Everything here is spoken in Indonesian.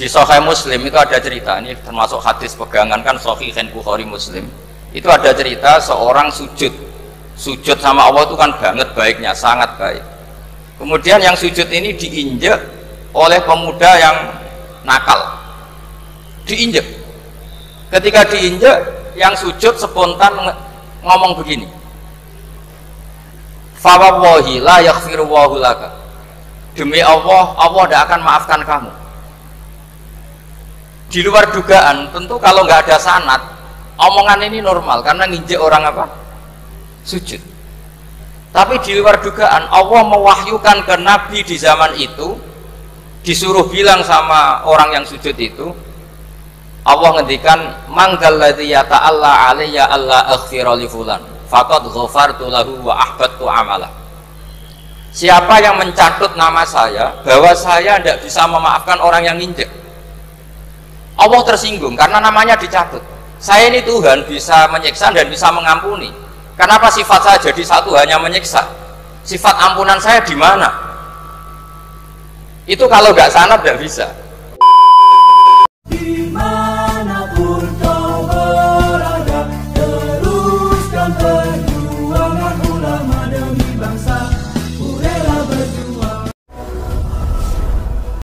di Sahih Muslim itu ada cerita ini termasuk hadis pegangan kan Sahih Bukhari Muslim. Itu ada cerita seorang sujud. Sujud sama Allah itu kan banget baiknya sangat baik. Kemudian yang sujud ini diinjek oleh pemuda yang nakal. Diinjek. Ketika diinjek yang sujud spontan ngomong begini. Fawallahi la yaghfiru laka demi Allah Allah tidak akan maafkan kamu di luar dugaan tentu kalau nggak ada sanat omongan ini normal karena nginjek orang apa? Sujud. Tapi di luar dugaan Allah mewahyukan ke Nabi di zaman itu disuruh bilang sama orang yang sujud itu Allah ngendikan manggalladzi yata'alla alayya alla aghfira li fulan faqad ghafartu lahu wa ahbattu amala. Siapa yang mencatut nama saya bahwa saya tidak bisa memaafkan orang yang nginjek Allah tersinggung karena namanya dicabut. Saya ini Tuhan bisa menyiksa dan bisa mengampuni. Kenapa sifat saya jadi satu hanya menyiksa? Sifat ampunan saya di mana? Itu kalau nggak sana tidak bisa